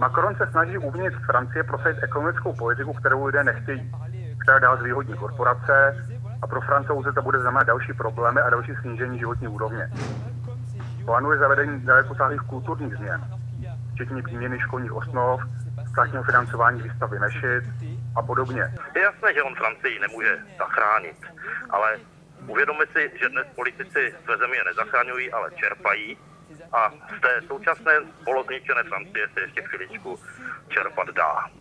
Macron se snaží uvnitř Francie prosadit ekonomickou politiku, kterou lidé nechtějí, která dál zvýhodní korporace a pro francouze to bude znamenat další problémy a další snížení životní úrovně. Plánuje zavedení dalekosáhlých kulturních změn, včetně výměny školních osnov, státního financování výstavy mešit a podobně. Je jasné, že on Francii nemůže zachránit, ale uvědomme si, že dnes politici své země nezachraňují, ale čerpají a z té současné polozničené Francie se ještě chviličku čerpat dá.